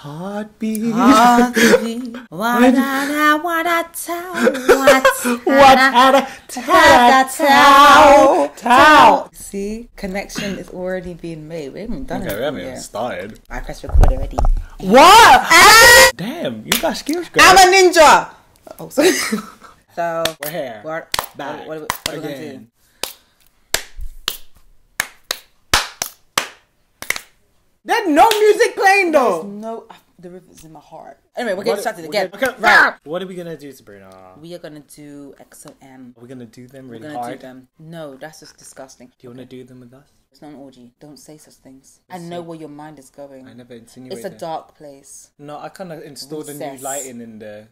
Heartbeat. Heartbeat. Wa-da-da, wa-da-ta, What? wa-ta-da, Ta-da, ta-da, Tao. Tao. See, connection is already being made. We haven't done Okay, it we haven't yet. even started. I pressed record already. What? Damn, you got skills, girl. I'm a ninja. Oh, sorry. so We're here. we're Back. What, what, what are we gonna do? There's no music playing though. No, ah, the river's in my heart. Anyway, we're getting started again. okay, right. What are we gonna do, Sabrina? We are gonna do EXO M. Are we gonna do them We're really gonna hard? do them. No, that's just disgusting. Do you wanna do them with us? It's not an orgy. Don't say such things. I know where your mind is going. I never insinuated. It's a dark place. No, I kind of installed a new Recess. lighting in there.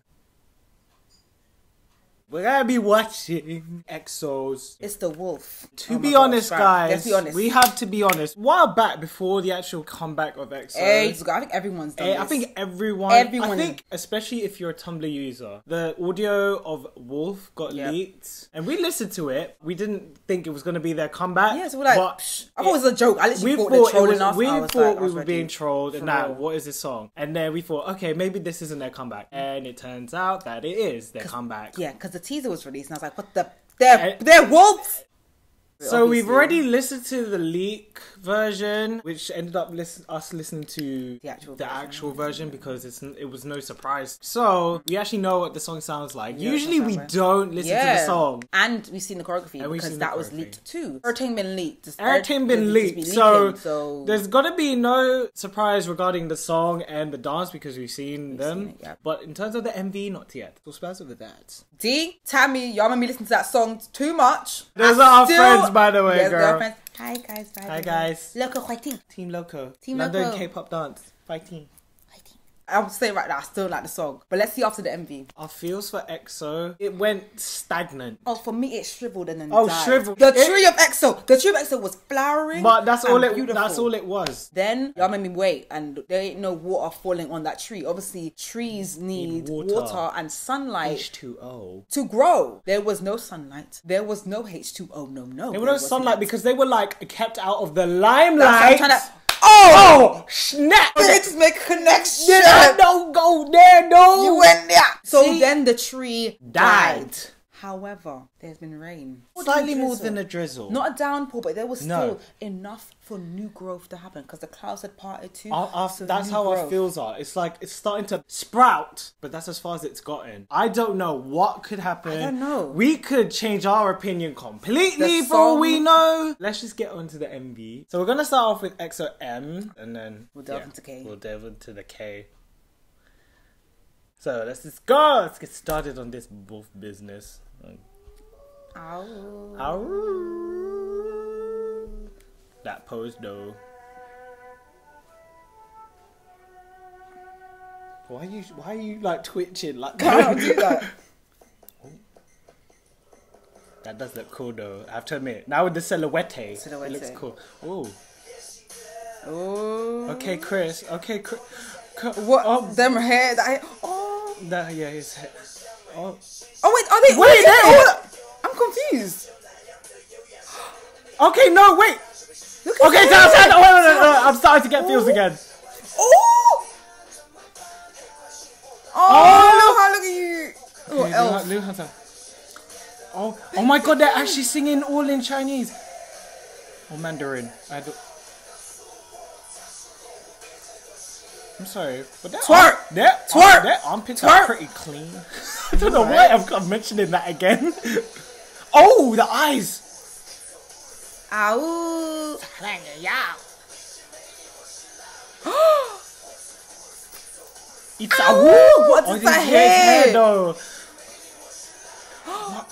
We're gonna be watching EXO's. It's the wolf. To Oh be honest, right, guys, Let's be honest. we have to be honest. A while back, before the actual comeback of EXO, Ages ago. I think everyone's done Eh, this. I think everyone, Everyone- I think, especially if you're a Tumblr user, the audio of Wolf got Yep. leaked, and we listened to it. We didn't think it was going to be their comeback. Yeah, so we're like, but psh, I thought it was a joke. I literally we thought, thought trolling it was, us. we I was thought like, I we was were ready. being trolled, and For now real. what is this song? And then we thought, okay, maybe this isn't their comeback, and it turns out that it is their comeback. Yeah, because the teaser was released, and I was like, what the? They're, they're wolves! So we've already listened to the leak version, which ended up listen- us listening to The actual the version. actual version because it's it was no surprise. So mm-hmm. we actually know what the song sounds like. Yeah, Usually we don't listen to the song. And we've seen the choreography And because that was leaked too. Everything been leaked. Everything been leaked, so, leaking, so there's gonna be no surprise regarding the song and the dance because we've seen them. seen it, yeah. But in terms of the MV, not yet. So spaz with that. D, Tammy, y'all made me listen to that song too much. Those I are our friends, by the way, Yes, girl. our friends. Hi guys. Hi guys. Loco fighting. Team Loco, Team London Loco. K-pop dance, fighting. I'm saying right now, I still like the song, but let's see after the MV. Our oh, feels for EXO, it went stagnant. Oh, for me, it shriveled and then Oh, died. shriveled. The It- tree of EXO, the tree of EXO was flowering, But that's all it. Beautiful. That's all it was. Then y'all made me wait, and there ain't no water falling on that tree. Obviously, trees need, water. water. and sunlight H two O. to grow. There was no sunlight. There was no H2O. No, no. There was no sunlight because they were like kept out of the limelight. That's what I'm trying to- Oh, snap! Just make connection. Yeah, don't go there, no. You went there. So See? then the tree died. died. However, there's been rain. Slightly more than a drizzle. Not a downpour, but there was No. still enough for new growth to happen because the clouds had parted too. Our- our- so that's new how our growth. feels are. It's like it's starting to sprout, but that's as far as it's gotten. I don't know what could happen. I don't know. We could change our opinion completely The for all song- we know. Let's just get on to the MV. So we're gonna start off with EXO M, and then We'll delve into K. We'll delve into the K. So let's just go. Let's get started on this wolf business. Ow. Ow. That pose though. Why you why are you like twitching like I don't do that. That does look cool though. I have to admit. Now with the silhouette, Silhouette. it looks cool. Oh, Oh. okay, Kris. Okay, Kris. What? Oh, them hair. That, oh. That, yeah, his head. Oh, Oh wait, are they? Wait, oh, they- oh, I'm confused. okay. No, wait. Look Okay, down, hair. down. Wait, wait, wait, I'm starting to get feels again. Oh. Oh, look how look at you. Oh, Okay, elf. Lu- Lu Oh, oh my god, they're actually singing all in Chinese. Or Mandarin. I don't... sorry, but their Twerk! arm- their, Twerk! their armpits Twerk! are pretty clean. I don't know why I'm, I'm mentioning that again. oh, the eyes! Ow. It's a Ow, woo! what oh, is this that is his hair? though.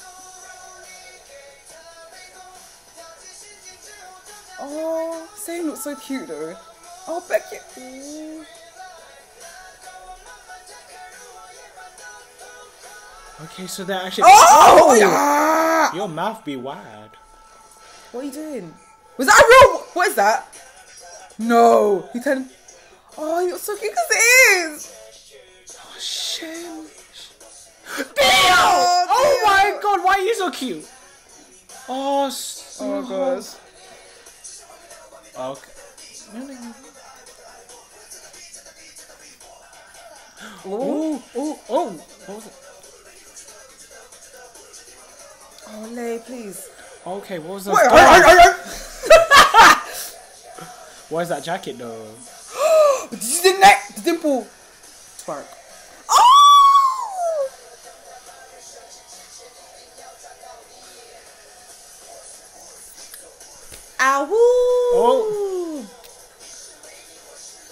Oh, Zayn looks so cute though. Oh, Becky. Okay, so they're actually. Oh! Ah! Your mouth be wide. What are you doing? Was that a real? What is that? No, he turned. Oh, looks so cute because it is. Oh, Oh dear. my god, why are you so cute? Oh, so Oh my gosh. Okay. Oh, oh, oh. What was it? Oh, Lay, please. Okay, what was that? Wait, I, Why is that jacket though? Did you see the neck? The dimple. Spark. Oh! Ow! Oh.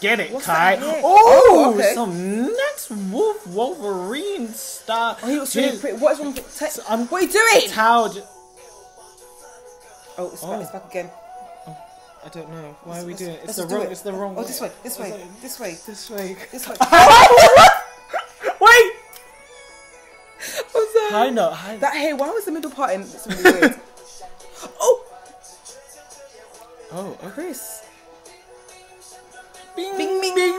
Get it, What's Kai. Oh, Oh, okay. some next Wolf Wolverine style. Oh, he looks really pretty. What is wrong with te- So I'm- What are you doing? Towel. j- Oh, it's Oh. back, it's back again. Oh, I don't know. Why are we doing it? It's the wrong. it. It's the wrong. Oh, this way, this way, this way, This way. this way. Wait. What's that? High note. High. That hair, why was the middle part in really oh, oh, okay. Kris.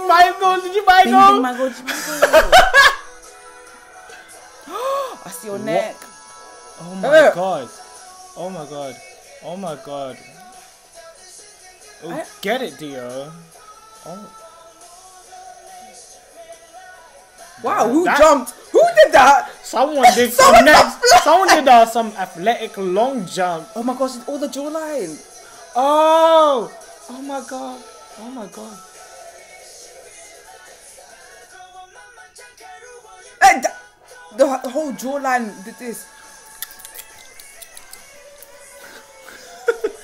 Bing, Did you Michael? Bing, bing, my God, I see your neck. Oh my Uh. god. Oh my god. Oh my god. Oh, I- get it, Dio. Oh. Wow, who That- jumped? Who did that? Someone did Someone some next. Someone did uh, some athletic long jump. Oh my gosh, it's all the jawline. Oh. Oh my god. Oh my god. The, the whole jawline did this.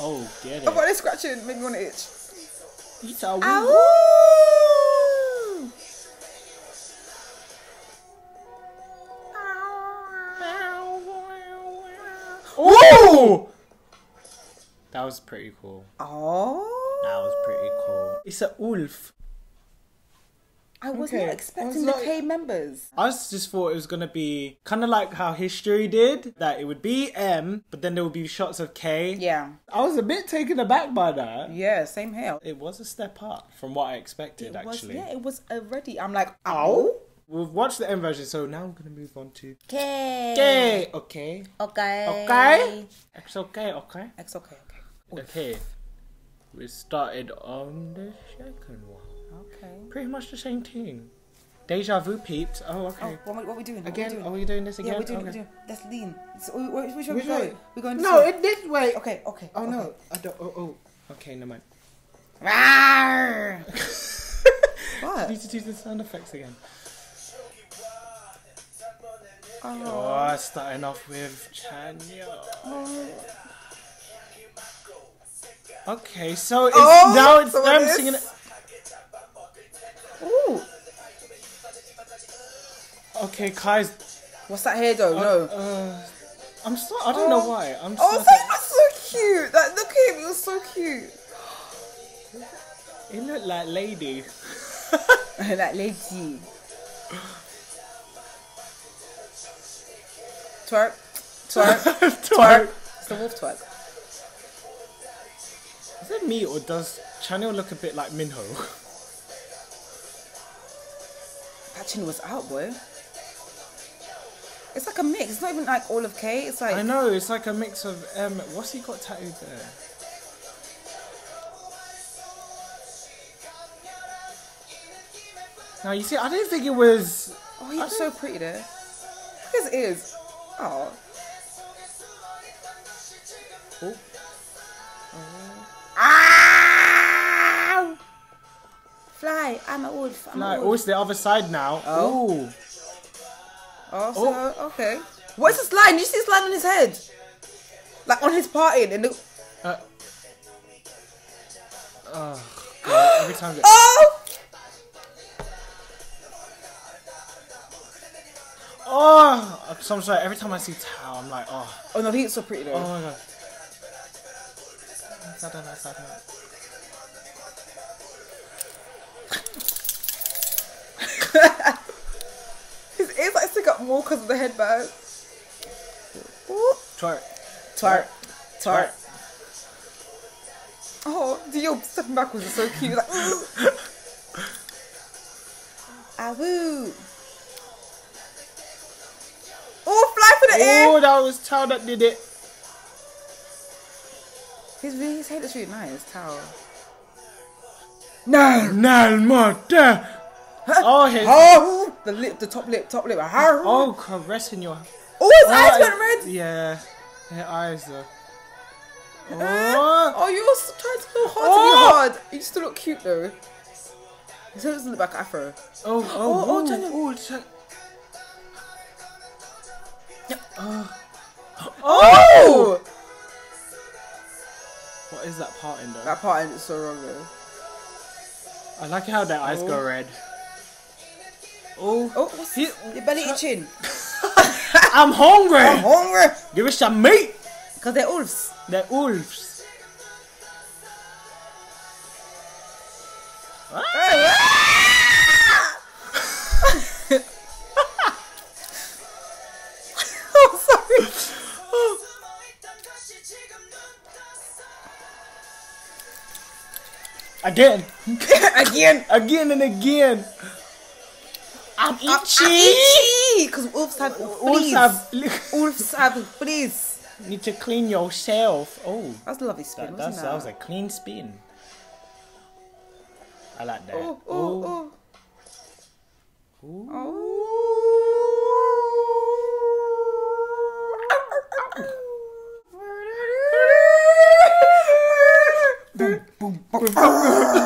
Oh, get oh, it. I've got this scratching, made me want to itch. It's a woo- Ow! Ooh! That was pretty cool. Oh. That was pretty cool. It's a wolf. I was Okay, not expecting was the like- K members. I just thought it was gonna be kind of like how history did, that it would be M, but then there would be shots of K. Yeah. I was a bit taken aback by that. Yeah, same here. It was a step up from what I expected, It was, actually. yeah, it was already. I'm like, Ow. ow. We've watched the M version, so now we're gonna move on to Okay. K. Okay. Okay. Okay. It's okay. Okay. It's okay, okay. Okay. We started on the second one. Okay. Pretty much the same thing. Deja vu peeps. Oh, Oh, okay. what, what are we doing? What Again, Are we are doing? Oh, we doing this again? Yeah, we're doing, okay. we're doing. Let's lean. So, wh- wh- which way Which we going? way? We're going this No, way. it did wait. Okay, okay. Oh okay. no, I don't. Oh, oh. Okay, never mind. What? need to do the sound effects again. Oh. Oh, starting off with Chanya. Oh. Okay, so it's Oh, now it's so them it singing. Ooh. Okay, Kai's. What's that hair though? No. Uh, I'm so. I don't know why. I'm. Oh, so, that was so cute. That look at him. It was so cute. It looked like lady. that lady. Twerk. Twerk. Twerk. It's the wolf twerk. Is it me or does Chanyeol look a bit like Minho? That was out, boy. It's like a mix. It's not even like all of K. It's like I know it's like a mix of um. What's he got tattooed there? Now you see, I didn't think it was. oh, he I was so pretty there. His ears. Oh. Oh, Fly. I'm a wolf. I'm like, a oh, it's the other side now. Oh. Oh, Oh, okay. What is this line? Did you see this line on his head? Like on his parting and the. uh, oh, God, every time. That, Oh! oh, I'm sorry. Every time I see Tao, I'm like, oh, Oh no, he's so pretty though. oh my god. Up more because of the headband. Ooh. Twerk. Twerk. Twerk. Oh, Dio stepping backwards is so cute. Like, ah woo. Oh, fly for the Oh, air. that was Tao that did it. His, his head is really nice, towel. No, no, more. Oh, his, Oh, the lip, the top lip, top lip. Oh, oh, caressing your. Oh, his eyes Oh, went red. Yeah, her eyes though. Oh, Oh, you're trying so hard Oh. to be oh! hard. You still look cute though. His hair doesn't look like afro. oh, oh, oh, oh, it. oh, turn- Oh! What is that part in there? That part is so wrong though. I like how their eyes go Oh. red. Oh, Oh, what's He- your belly itching? I'm hungry. I'm hungry. Give us some meat. Because they're wolves. They're wolves. I'm oh, sorry. Again, Again. again and again. Ah, ah, I'm itchy. Itchy. Because wolves have Wolves fleas. have Wolves have fleas. need to clean yourself. Oh, That's a lovely spin, that, wasn't that? that was a clean spin. I like that. Oh, oh, oh. oh. Ooh. Oh.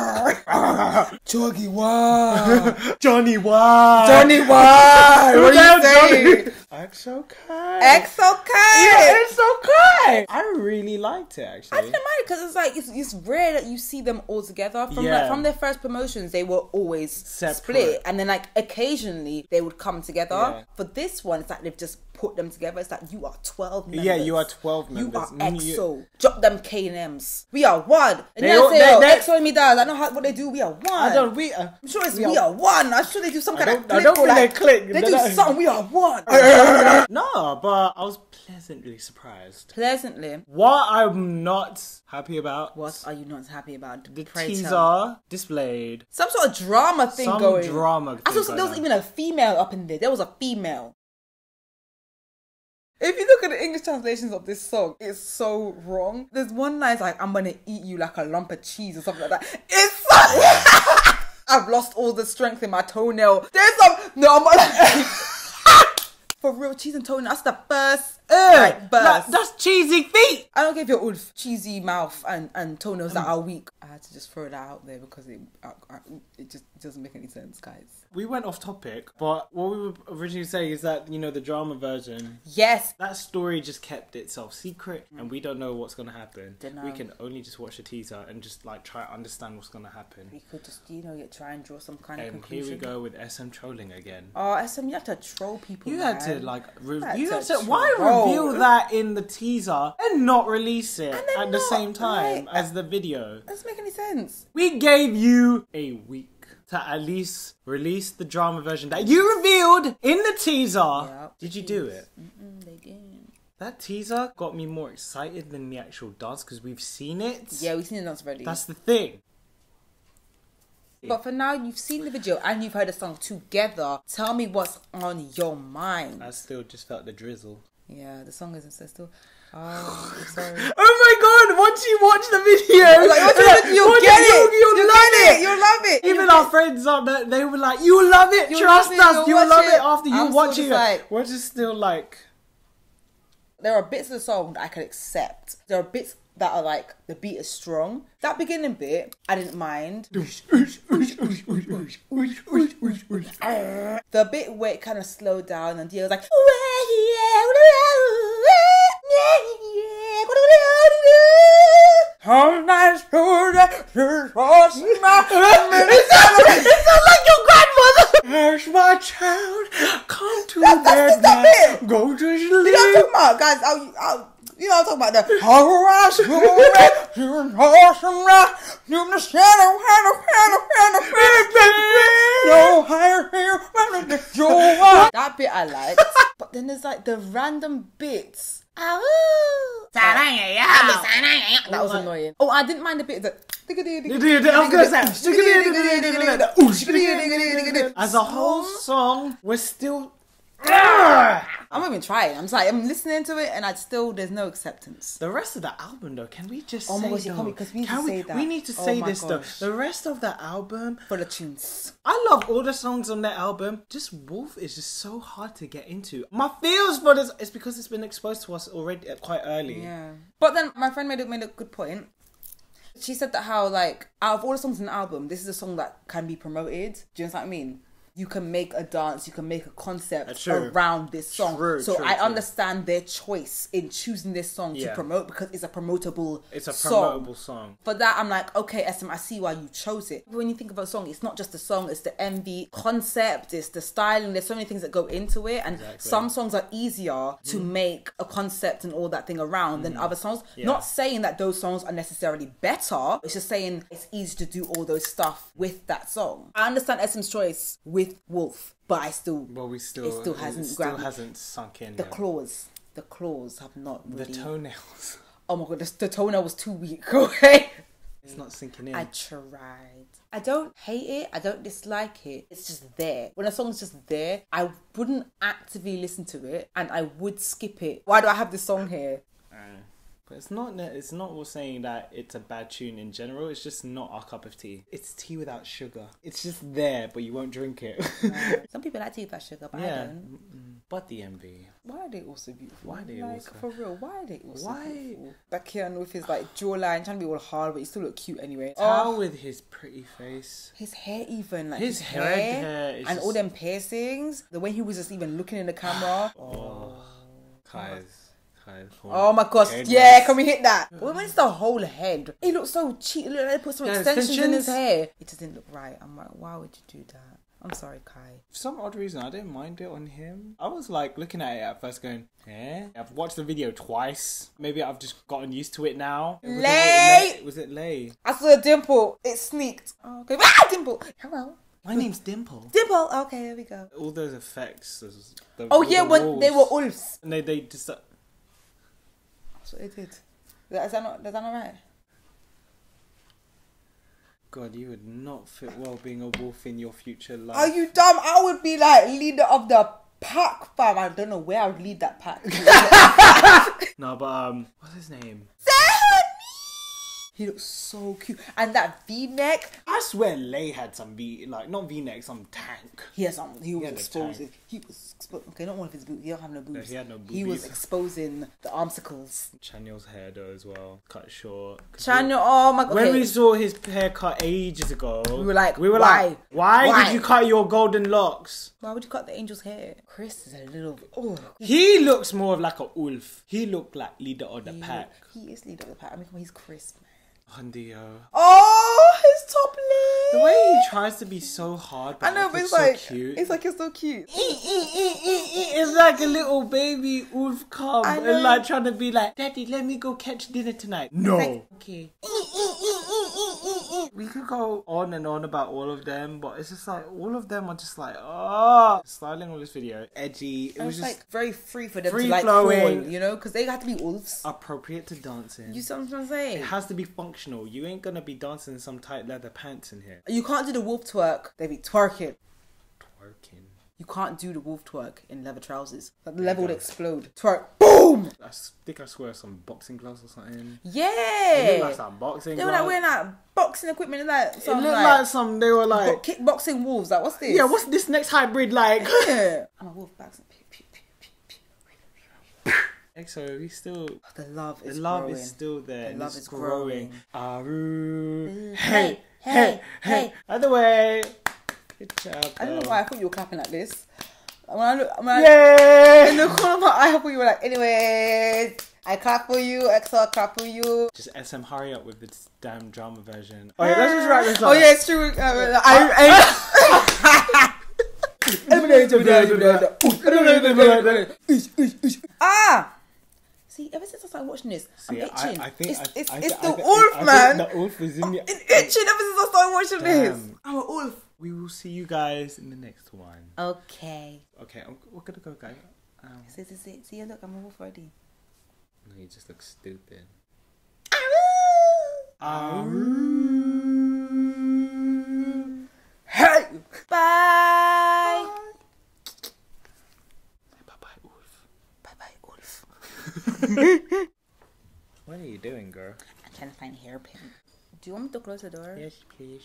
Chuggy, wow. Johnny Why? Johnny, why? What are you saying? It's okay. X okay. Yeah, it's okay. I really liked it actually. I didn't mind it because it's like it's, it's rare that you see them all together. From Yeah. like, from their first promotions, they were always Separate. split, and then like occasionally they would come together. Yeah. For this one, it's like they've just put them together. It's like you are twelve members. Yeah, you are 12 You are Mm, you- EXO. Drop them K and M's. We are one. And They then all- say, they- oh, they- EXO and me does. I know how what they do. We are one. I don't. We. Uh, I'm sure it's we we, are- are, one. I'm sure they do some kind of don't- I click don't think they like, click. They They do something. We are one. no, but I was pleasantly surprised. Pleasantly. What I'm not happy about What are you not happy about? the Pray teaser tell. displayed Some sort of drama thing some going. drama. I saw there was even a female up in there. There was a female. If you look at the English translations of this song, it's so wrong. There's one line like, I'm gonna eat you like a lump of cheese or something like that. It's so I've lost all the strength in my toenail. There's some no I'm For real, cheese and toenail, that's the first on. like, Ugh, burst. that- that's cheesy feet. I don't give your wolf cheesy mouth and, and toenails that are weak. I had to just throw that out there because it I, I, it just doesn't make any sense, guys. We went off topic, but what we were originally saying is that you know the drama version. Yes, That story just kept itself secret, and we don't know what's gonna happen. Don't We can only just watch the teaser and just like try to understand what's gonna happen. we could just you know get try and draw some kind of And conclusion. here we go with SM trolling again. Oh, SM, you have to troll people. You had to like re- Had you to had to why troll. Reveal that in the teaser and not release it at the same time as the video. Doesn't make any sense. We gave you a week to at least release the drama version that you revealed in the teaser. Yep. Did you do it? Mm, they didn't. That teaser got me more excited than the actual dance because we've seen it. Yeah, we've seen the dance already. That's the thing. But for now, you've seen the video and you've heard the song together. Tell me what's on your mind. I still just felt the drizzle. Yeah, the song isn't so still. Oh, sorry. Oh my god, once you watch the video, Like, you- you'll once get you- it. You'll, You'll love get it. You'll love it. Even our friends on that, they were like, "You love it, You'll trust love it, us, you'll you watch love it." it." After you I'm watch it, like- we're just still like, there are bits of the song that I can accept. There are bits that are like the beat is strong. That beginning bit, I didn't mind. The bit where it kind of slowed down and Dia was like, it sounds like your grandmother. Hush, my child, come to That- bed now. Go to You know what I'm talking about, guys? I'll, I'll, you know I'm talking about the That bit I liked, but then there's like the random bits. That was annoying. Oh, I didn't mind the bit that. As a whole song, we're still I'm not even trying. I'm just like I'm listening to it, and I still there's no acceptance. The rest of the album, though, can we just Oh my say gosh, though? because we need to can say we, that. we need to Oh say this though. The rest of the album, For the tunes. I love all the songs on that album. Just Wolf is just so hard to get into. My feels for this it's because it's been exposed to us already uh, quite early. Yeah. But then my friend made a, made a good point. She said that how like out of all the songs in the album, this is a song that can be promoted. Do you know what I mean? You can make a dance, you can make a concept true. around this song. True, so true, I understand their choice in choosing this song to promote because it's a promotable It's a promotable song. For that, I'm like, okay, SM, I see why you chose it. When you think of a song, it's not just the song, it's the MV concept, it's the styling. There's so many things that go into it, and Exactly. some songs are easier to mm-hmm. make a concept and all that thing around than mm-hmm. other songs. Yeah. Not saying that those songs are necessarily better. It's just saying it's easy to do all those stuff with that song. I understand SM's choice with Wolf, but I still But we still it still hasn't still grabbed hasn't sunk in. the yet. claws. The claws have not the toenails. oh my god, the, the toenail was too weak. Okay. It's not sinking in. I tried. I don't hate it. I don't dislike it. It's just there. When a song's just there, I wouldn't actively listen to it, and I would skip it. Why do I have this song here? Uh, But it's not. It's not all saying that it's a bad tune in general. It's just not our cup of tea. It's tea without sugar. It's just there, but you won't drink it. Some people like tea without sugar, but I don't. mm, but the MV. Why are they all so beautiful? Why are they like, all so- for real? Why are they all so Why- beautiful? That Keanu with his like jawline, trying to be all hard, but he still look cute anyway. How Oh, with his pretty face. his hair even like His his, hair, hair is and all them piercings. The way he was just even looking in the camera. Oh, Oh my gosh, Head yeah, can we hit that? Well, when it's the whole head, it looks so cheap. Look, they put some Yeah, extensions, in his extensions. hair. It didn't look right. I'm like, why would you do that? I'm sorry, Kai. For some odd reason, I didn't mind it on him. I was like looking at it at first, going, "Eh." I've watched the video twice. Maybe I've just gotten used to it now. Was it- Lay! Was it Lay? I saw a dimple. It sneaked. Oh, okay, ah, dimple. Hello, My name's Dimple. dimple. Okay, there we go. All those effects. those- the- Oh all yeah, the when they were wolves. And they they just. What they did. Is that not? Is that not right? God, you would not fit well being a wolf in your future life. Are you dumb? I would be like leader of the pack, fam. I don't know where I would lead that pack. No, but um, what's his name? He looks so cute, and that V-neck. I swear Lay had some V, like not V neck, some tank. He has some. He was had a exposing. He was expo- okay. Not one of his boobs. He don't have no boobs. he had no He was exposing the armsicles. Chanyeol's hair though as well, cut short. Chanyeol. Oh my god. When okay. we saw his haircut ages ago, we were like, we were why? like, why, Why? did you cut your golden locks? Why would you cut the angel's hair? Kris is a little. Oh, He looks more of like a wolf. He looked like leader of the he, pack. he is leader of the pack. I mean, he's Kris. Hundio. Oh, his top lip. The way he tries to be so hard, but I know, but looks it's like so cute. it's like it's so cute. It's like a little baby wolf cub I and like trying to be like, Daddy, let me go catch dinner tonight. No. Like, okay. We could go on and on about all of them, but it's just like all of them are just like, oh, styling on this video, edgy. It was was just like very free for them free to like flowing. you know, because they have to be wolves. appropriate to dancing. You see what I'm saying? it has to be functional. You ain't gonna be dancing in some tight leather pants in here. You can't do the wolf twerk. They be twerking. Twerking. You can't do the wolf twerk in leather trousers. Like the level would explode. Twerk. Boom. I s- think I swear some boxing gloves or something. It Yeah. looked like some boxing they were like gloves. wearing like boxing equipment and like It some looked like, like some. They were bo- like, kickboxing wolves. Like what's this? yeah, what's this next hybrid like? Yeah. I'm a wolf boxing. Pew, pew, pew, pew, pew. EXO, we still. Oh, the love The is love growing. is still there. The love is growing. Aru. Hey, hey, hey, hey. hey. Other way. Good job. I don't know why I thought you were clapping like this. When I look, when I, in the corner of my eye, I thought you were like, anyways, I clap for you, EXO, I clap for you. Just SM, hurry up with this damn drama version. Okay, let's just wrap this up. Oh yeah, it's true. Uh, I, I, ah. See, ever since I started watching this, I'm itching. I, I think it's I, it's, I, it's I, the I, I, wolf, I think man. The wolf is in me. It's the. itching ever since I started watching this. I'm a wolf we will see you guys in the next one. Okay. Okay, I'm, we're gonna go, guys. Um, see, see, see, see, look, I'm over 40. No, you just look stupid. Aru! Hey! Bye! Bye bye, Ulf. Bye bye, Ulf. what are you doing, girl? I'm trying to find a hairpin. Do you want me to close the door? Yes, please.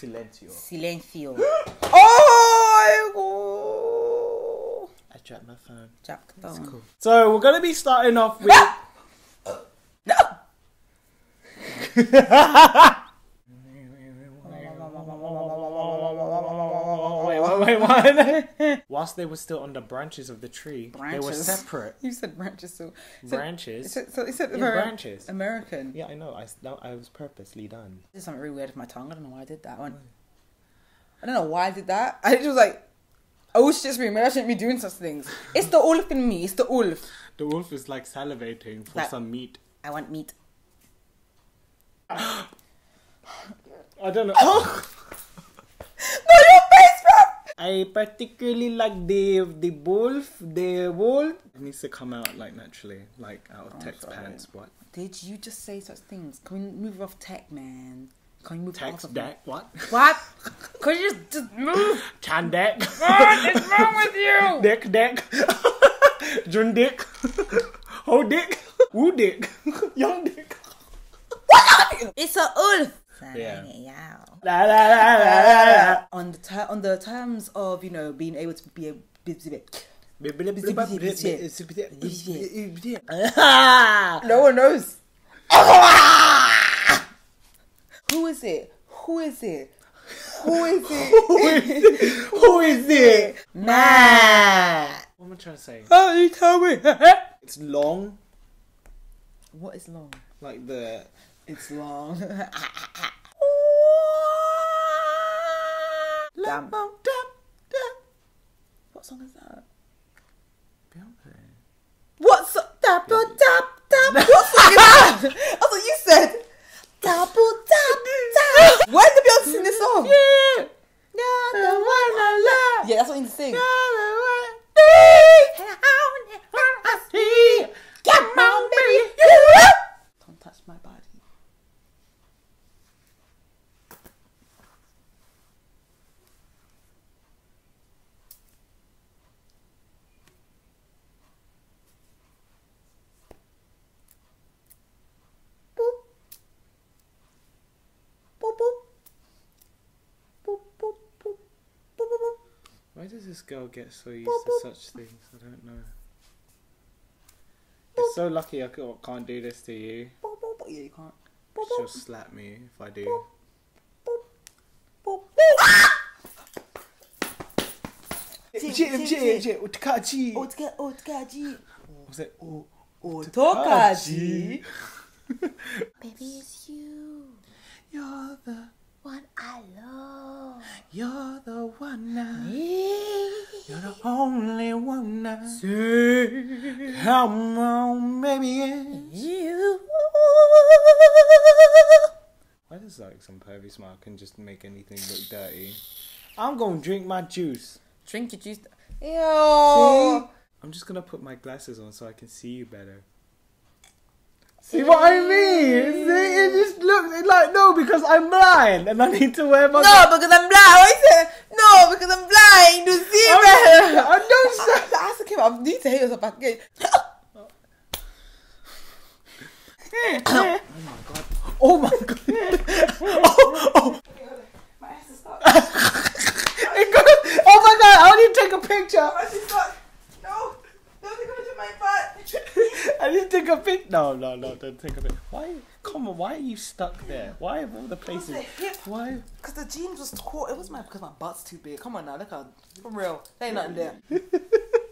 Silencio. Silencio. oh! I dropped my phone. Jack the phone. Cool. So we're gonna be starting off with. No! wait, wait, wait, what? Whilst they were still on the branches of the tree, they were separate. You said branches, so. so Branches. So, so, so Yeah, branches. American. Yeah, I know. I, I was purposely done. There's something really weird with my tongue. I don't know why I did that one. I don't know why I did that. I just was like, oh shit's me. Maybe I shouldn't be doing such things. It's the wolf in me. It's the wolf. The wolf is like salivating for That- some meat. I want meat. I don't know. No, face, bro. I particularly like the the wolf. The wolf it needs to come out like naturally, like out of oh, Tech's sorry. pants. What? Did you just say such things? Can we move off tech, man? Can we move Tech's off of deck? What? What? Could you just, just move? Chan deck. What is wrong with you? Dick deck. Jun dick. Ho dick. Woo dick. Young dick. It's a wolf. Yeah. Yeah. La la la la la la. On the ter- on the terms of you know being able to be a No one knows. Who is it? Who is it? Who is it? Who is it? Matt. What am I trying to say? Oh, you tell me. It's long, what is long? like the. It's long. Damn. What song is that? What song? Tap, tap, tap, tap. What song is that? That's what you said. Tap, tap, tap. Why did Beyonce sing this song? Yeah. You're the one I love. Yeah, that's what you need to sing. Come on, baby. Don't touch my body. Boop. Boop, boop. Boop, boop, boop. Boop, boop, boop. Why does this girl get so used to such things? I don't know. You're so lucky I can't do this to you. Yeah, you can't. She'll slap me if I do. Jim. Jim, utkaji. Was it? Otokaji. Baby, it's you. you're the, One I love. you're the one now. Me. You're the only one I now. Come on, baby. You. Why does like some pervy smile can just make anything look dirty? I'm gonna drink my juice. Drink your juice. Ew. See? I'm just gonna put my glasses on so I can see you better. See what I mean? See, it just looks it like no because I'm blind and I need to wear my. No, because I'm blind. Why you say no? Because I'm blind. You see me? I don't say- I asked him. I need to hate yourself again. Oh my god! oh, my god! oh. My ass is stuck. It goes, oh my god! I need to take a picture. My ass is stuck. No, don't take a picture of my butt. I need to take a pic. No, no, no! Don't take a pic. Why? Come on! Why are you stuck there? Why of all the places? Why? Because the jeans was caught. It was my because my butt's too big. Come on now, look how for real. There ain't nothing there.